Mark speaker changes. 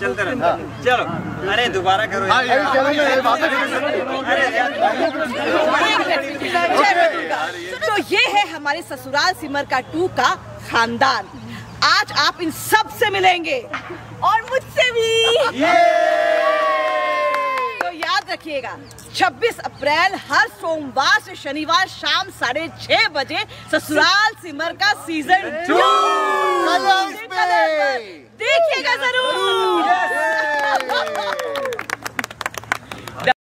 Speaker 1: चलते रहो चलो। अरे दोबारा करो
Speaker 2: ये
Speaker 3: तो ये है हमारे ससुराल सिमर का टू का खानदान। आज आप इन सबसे मिलेंगे। और मुझसे भी। तो याद रखिएगा 26 अप्रैल हर सोमवार से शनिवार शाम साढ़े छह बजे ससुराल सिमर का सीज़न टू देखिएगा ज़रूर।